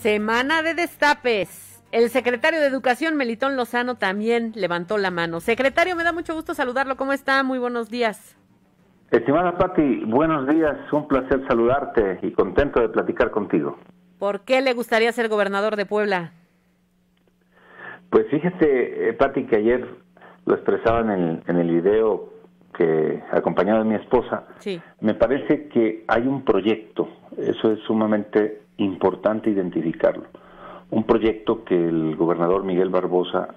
Semana de destapes. El secretario de Educación, Melitón Lozano, también levantó la mano. Secretario, me da mucho gusto saludarlo. ¿Cómo está? Muy buenos días. Estimada Patti, buenos días. Un placer saludarte y contento de platicar contigo. ¿Por qué le gustaría ser gobernador de Puebla? Pues fíjese, eh, Patti, que ayer lo expresaba en el, en el video que acompañado de mi esposa. Sí. Me parece que hay un proyecto, eso es sumamente importante identificarlo. Un proyecto que el gobernador Miguel Barbosa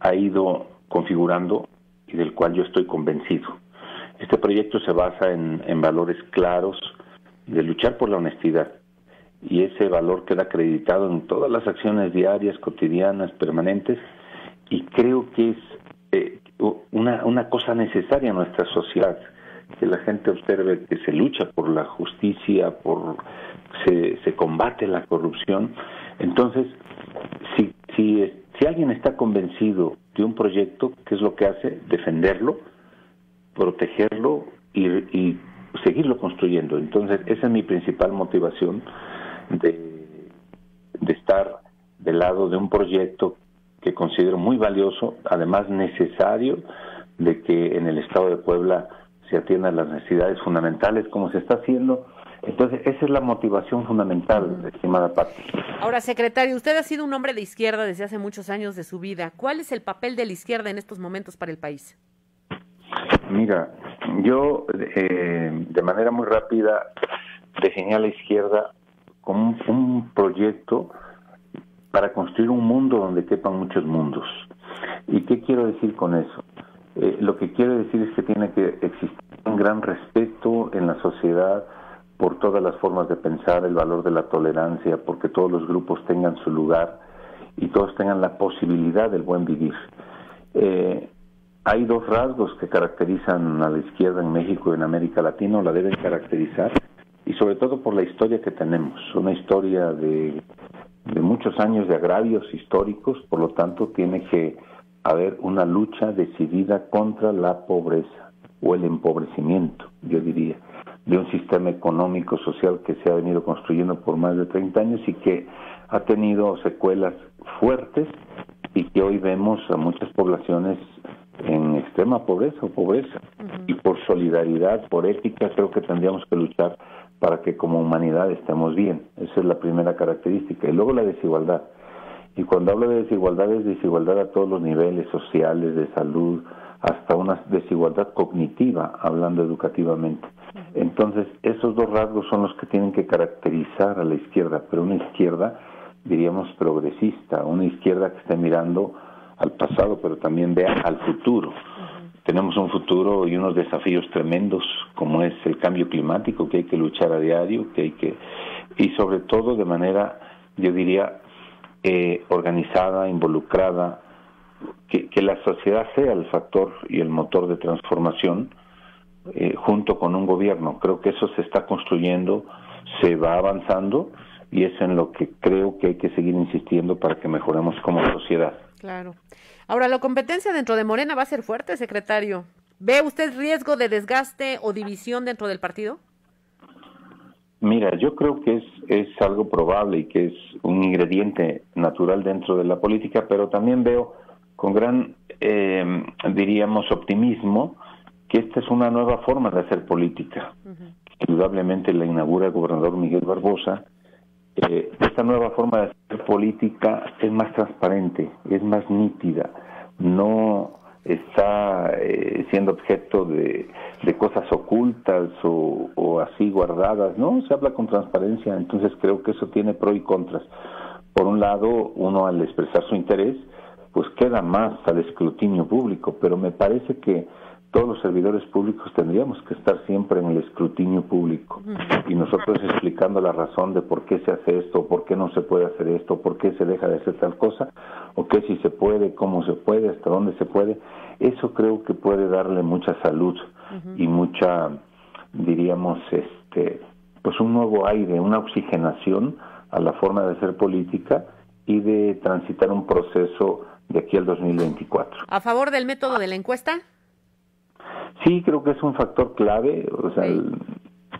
ha ido configurando y del cual yo estoy convencido. Este proyecto se basa en, en valores claros de luchar por la honestidad y ese valor queda acreditado en todas las acciones diarias, cotidianas, permanentes y creo que es eh, una, una cosa necesaria en nuestra sociedad que la gente observe que se lucha por la justicia, por se, se combate la corrupción. Entonces, si, si, si alguien está convencido de un proyecto, ¿qué es lo que hace? Defenderlo, protegerlo y, y seguirlo construyendo. Entonces, esa es mi principal motivación de, de estar del lado de un proyecto que considero muy valioso, además necesario de que en el Estado de Puebla se atiendan las necesidades fundamentales como se está haciendo. Entonces, esa es la motivación fundamental, estimada Pati. Ahora, secretario, usted ha sido un hombre de izquierda desde hace muchos años de su vida. ¿Cuál es el papel de la izquierda en estos momentos para el país? Mira, yo eh, de manera muy rápida definí a la izquierda como un, un proyecto para construir un mundo donde quepan muchos mundos. ¿Y qué quiero decir con eso? Eh, lo que quiero decir es que tiene que existir un gran respeto en la sociedad por todas las formas de pensar, el valor de la tolerancia, porque todos los grupos tengan su lugar y todos tengan la posibilidad del buen vivir. Eh, hay dos rasgos que caracterizan a la izquierda en México y en América Latina, o la deben caracterizar, y sobre todo por la historia que tenemos, una historia de, de muchos años de agravios históricos, por lo tanto tiene que haber una lucha decidida contra la pobreza o el empobrecimiento, yo diría, de un sistema económico social que se ha venido construyendo por más de 30 años y que ha tenido secuelas fuertes y que hoy vemos a muchas poblaciones en extrema pobreza o pobreza. Uh -huh. Y por solidaridad, por ética, creo que tendríamos que luchar para que como humanidad estemos bien. Esa es la primera característica. Y luego la desigualdad. Y cuando hablo de desigualdad es desigualdad a todos los niveles sociales, de salud, hasta una desigualdad cognitiva, hablando educativamente. Entonces, esos dos rasgos son los que tienen que caracterizar a la izquierda, pero una izquierda, diríamos, progresista, una izquierda que esté mirando al pasado, pero también vea al futuro. Uh -huh. Tenemos un futuro y unos desafíos tremendos, como es el cambio climático, que hay que luchar a diario, que hay que, y sobre todo de manera, yo diría, eh, organizada, involucrada, que, que, la sociedad sea el factor y el motor de transformación eh, junto con un gobierno. Creo que eso se está construyendo, se va avanzando y es en lo que creo que hay que seguir insistiendo para que mejoremos como sociedad. Claro. Ahora, ¿la competencia dentro de Morena va a ser fuerte, secretario? ¿Ve usted riesgo de desgaste o división dentro del partido? Mira, yo creo que es, es algo probable y que es un ingrediente natural dentro de la política, pero también veo con gran, eh, diríamos, optimismo que esta es una nueva forma de hacer política. Uh -huh. Indudablemente la inaugura el gobernador Miguel Barbosa. Eh, esta nueva forma de hacer política es más transparente, es más nítida, no está eh, siendo objeto de, de cosas ocultas o, o, así guardadas, no, se habla con transparencia, entonces creo que eso tiene pro y contras. Por un lado, uno al expresar su interés, pues queda más al escrutinio público, pero me parece que todos los servidores públicos tendríamos que estar siempre en el escrutinio público y nosotros explicando la razón de por qué se hace esto, por qué no se puede hacer esto, por qué se deja de hacer tal cosa, o qué si se puede, cómo se puede, hasta dónde se puede. Eso creo que puede darle mucha salud y mucha, diríamos, este, pues un nuevo aire, una oxigenación a la forma de hacer política y de transitar un proceso de aquí al 2024. ¿A favor del método de la encuesta? Sí, creo que es un factor clave. O sea,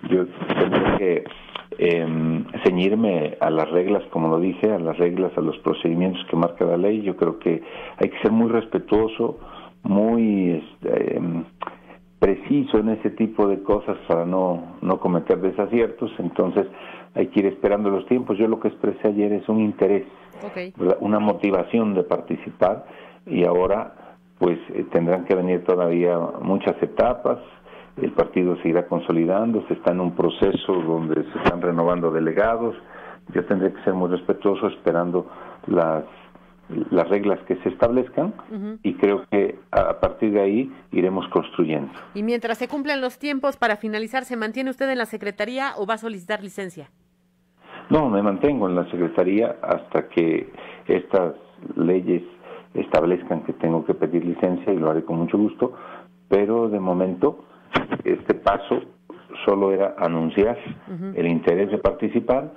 yo tendría que eh, ceñirme a las reglas, como lo dije, a las reglas, a los procedimientos que marca la ley. Yo creo que hay que ser muy respetuoso, muy este, em, preciso en ese tipo de cosas para no, no cometer desaciertos. Entonces hay que ir esperando los tiempos. Yo lo que expresé ayer es un interés, una motivación de participar y ahora pues eh, tendrán que venir todavía muchas etapas el partido se irá consolidando, se está en un proceso donde se están renovando delegados, yo tendré que ser muy respetuoso esperando las las reglas que se establezcan y creo que a partir de ahí iremos construyendo. Y mientras se cumplen los tiempos para finalizar, ¿se mantiene usted en la Secretaría o va a solicitar licencia? No, me mantengo en la Secretaría hasta que estas leyes establezcan que tengo que pedir licencia y lo haré con mucho gusto, pero de momento este paso solo era anunciar el interés de participar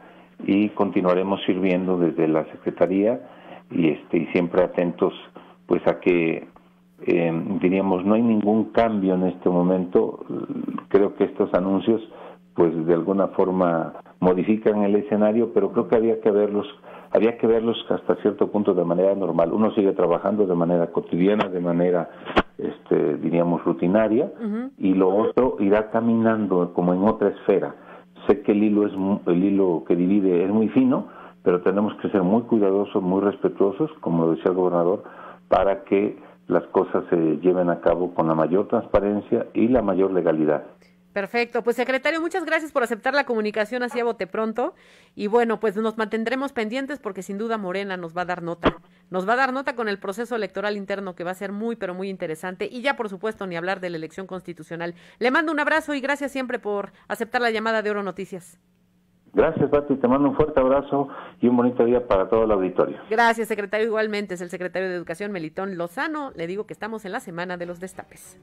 y continuaremos sirviendo desde la Secretaría y, este, y siempre atentos pues a que eh, diríamos no hay ningún cambio en este momento. Creo que estos anuncios pues de alguna forma modifican el escenario pero creo que había que verlos había que verlos hasta cierto punto de manera normal uno sigue trabajando de manera cotidiana de manera este, diríamos, rutinaria, y lo otro irá caminando como en otra esfera. Sé que el hilo, es, el hilo que divide es muy fino, pero tenemos que ser muy cuidadosos, muy respetuosos, como lo decía el gobernador, para que las cosas se lleven a cabo con la mayor transparencia y la mayor legalidad. Perfecto, pues secretario, muchas gracias por aceptar la comunicación así a bote pronto. Y bueno, pues nos mantendremos pendientes porque sin duda Morena nos va a dar nota. Nos va a dar nota con el proceso electoral interno que va a ser muy, pero muy interesante. Y ya, por supuesto, ni hablar de la elección constitucional. Le mando un abrazo y gracias siempre por aceptar la llamada de Oro Noticias. Gracias, Pati. Te mando un fuerte abrazo y un bonito día para todo el auditorio. Gracias, secretario. Igualmente es el secretario de Educación, Melitón Lozano. Le digo que estamos en la semana de los destapes.